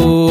Oh.